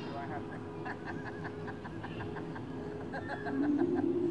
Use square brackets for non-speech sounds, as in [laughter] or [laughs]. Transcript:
do I have to? [laughs]